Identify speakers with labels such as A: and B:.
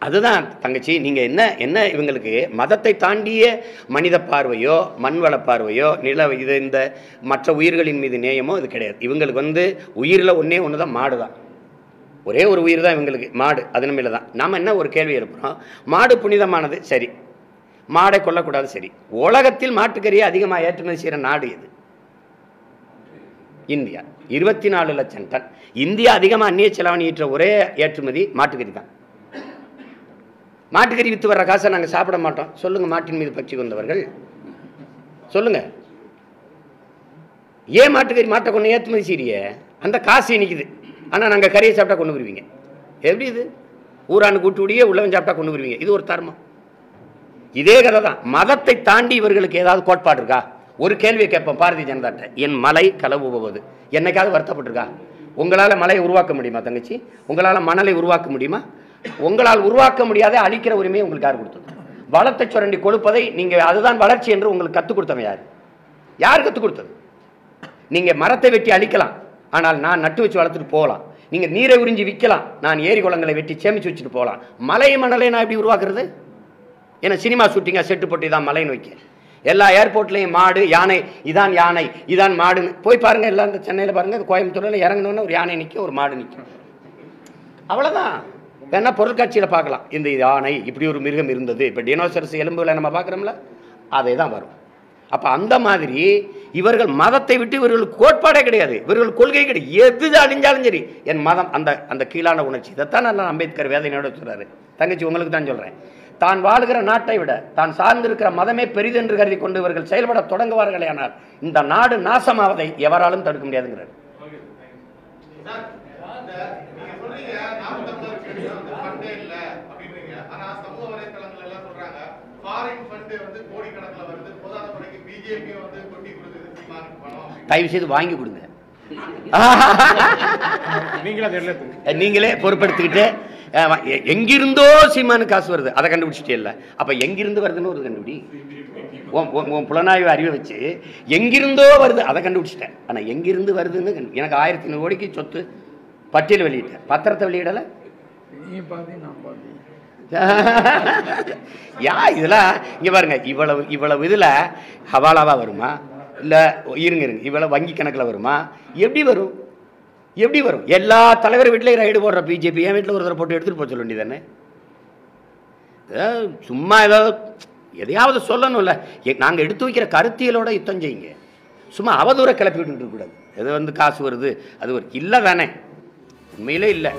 A: அதுதான் தங்கச்சி நீங்கள் என்ன என்ன இவங்களுக்கு மதத்தை தாண்டிய மனித பார்வையோ மண்வள பார்வையோ நில இது இந்த மற்ற உயிர்களின் மீது நேயமோ இது கிடையாது. இவங்களுக்கு வந்து உயிரில் ஒன்றே ஒன்று தான் மாடு தான் ஒரே ஒரு உயிர் தான் இவங்களுக்கு மாடு அது நம்மள தான் நாம் என்ன ஒரு கேள்வி எழுப்புகிறோம் மாடு புனிதமானது சரி. மாடை கொல்லக்கூடாது சரி. உலகத்தில் மாட்டுக்கறியை அதிகமாக ஏற்றுமதி செய்கிற நாடு எது? இந்தியா. இருபத்தி நாலு லட்சம் டன். இந்தியா அதிகமாக அந்நிய செலவணி ஒரே ஏற்றுமதி மாட்டுக்கறி தான் மாட்டுக்கறி விற்று வர்ற காசை நாங்கள் சாப்பிட மாட்டோம். சொல்லுங்கள் மாட்டின் மீது பற்றி கொண்டவர்கள். சொல்லுங்கள் ஏன் மாட்டுக்கறி மாட்டை கொண்டு ஏற்றுமதி செய்ய அந்த காசு இனிக்குது. ஆனால் நாங்கள் கறியை சாப்பிட்டா கொண்டு வருவீங்க. எப்படி இது? ஊரானு கூட்டு விடியே உள்ளவன் சாப்பிட்டா கொண்டு வருவீங்க. இது ஒரு தர்மம். இதே கதை தான் மதத்தை தாண்டி இவர்களுக்கு ஏதாவது கோட்பாடு இருக்கா? ஒரு கேள்வியை கேட்போம் பாரதிய ஜனதாட்ட. என் மலை கலவு போவது என்னைக்காவது வருத்தப்பட்டிருக்கா? உங்களால் மலையை உருவாக்க முடியுமா தங்கச்சி? உங்களால் மணலை உருவாக்க முடியுமா? உங்களால் உருவாக்க முடியாத அழிக்கிற உரிமையை உங்களுக்கு யார் கொடுத்தது? வளத்தை சுரண்டி கொடுப்பதை நீங்கள் அதுதான் வளர்ச்சி என்று உங்களுக்கு கற்றுக் கொடுத்தவன் யார்? யார் கற்றுக் கொடுத்தது? நீங்கள் மரத்தை வெட்டி அழிக்கலாம். ஆனால் நான் நட்டு வச்சு வளர்த்துட்டு போகலாம். நீங்கள் நீரை உறிஞ்சி விற்கலாம். நான் ஏரி குளங்களை வெட்டி சேமித்து வச்சுட்டு போகலாம். மலை மணலை நான் எப்படி உருவாக்குறது? ஏன்னா சினிமா ஷூட்டிங்காக செட்டு போட்டு இதான் மலைன்னு வைக்க. எல்லா ஏர்போர்ட்லேயும் மாடு யானை இதான் யானை இதான் மாடுன்னு. போய் பாருங்கள் எல்லாம் இந்த சென்னையில் பாருங்கள் கோயம்புத்தூரில் இறங்கணுன்னு ஒரு யானை நிற்கும் ஒரு மாடு நிற்கும் அவ்வளோதான் வேணா பொருட்காட்சியில் பார்க்கலாம். இந்த யானை இப்படி ஒரு மிருகம் இருந்தது. இப்போ டினோசரஸ் எலும்புகளை நம்ம பார்க்குறோம்ல அதே தான் வரும். அப்போ அந்த மாதிரி இவர்கள் மதத்தை விட்டு இவர்களுக்கு கோட்பாடே கிடையாது. இவர்கள் கொள்கை கிடையாது எது அழிஞ்சாலும் சரி என் மதம் அந்த அந்த கீழான உணர்ச்சி. இதைத்தான் நான் அம்பேத்கர் வேதனையோட சொல்கிறாரு தங்கச்சி உங்களுக்கு தான் சொல்கிறேன் தான் வாழுகிற நாட்டை விட தான் சார்ந்திருக்கிற மதமே பெரிதென்று கருதி கொண்டு இவர்கள் செயல்பட தொடங்குவார்களே ஆனால் இந்த நாடு நாசமாவதை எவராலும் தடுக்க முடியாதுங்கிறார்
B: நீங்க சொல்றீங்க நாம் தமிழருக்கு வந்து ஃபண்டே இல்ல அப்படின்றீங்க. ஆனா சமூக வலைத்தளங்கள் எல்லாம் சொல்றாங்க ஃபாரின் ஃபண்ட் வந்து கோடிக்கணக்கில் வருது. பொதாத படைக்கு பிஜேபி வந்து கொட்டி கொடுக்குது சீமானுக்கு பணம் அப்படின்னு.
A: தயவு செய்து வாங்கி கொடுங்க.
C: நீங்களா தெரியல
A: நீங்களே பொறுப்படுத்திக்கிட்டு எங்கிருந்தோ சீமானு காசு வருது. அதை கண்டுபிடிச்சிட்டே இல்லை. அப்போ எங்கிருந்து வருதுன்னு ஒரு கண்டுபிடி. உன் புலனாய்வு அறிவை வச்சு எங்கிருந்தோ வருது. அதை கண்டுபிடிச்சிட்டேன். ஆனால் எங்கிருந்து வருதுன்னு எனக்கு ஆயிரத்தி நூறு கோடிக்கு சொத்து பட்டியல் வெளியிட்டேன். பத்திரத்தை வெளியிடலை.
D: நீ பாதி நான் பாதி.
A: யா இதெல்லாம் இங்கே பாருங்க இவ்வளவு இவ்வளவு இதில் ஹவாலாவாக வருமா? இல்லை இருங்க இருங்க இவ்வளவு வங்கி கணக்கில் வருமா? எப்படி வரும்? எப்படி வரும்? எல்லா தலைவர் வீட்லையும் ரைடு போடுற பிஜேபி என் வீட்டில் ஒருத்தரை போட்டு எடுத்துகிட்டு போக சொல்ல வேண்டியதானே சும்மா ஏதாவது எதையாவது சொல்லணும்ல. நாங்கள் எடுத்து வைக்கிற கருத்தியலோட யுத்தம் செய்யுங்க. சும்மா அவதூற கிளப்பி விட்டுக்கூடாது எது வந்து காசு வருது அது ஒரு இல்லை தானே. உண்மையிலே இல்லை.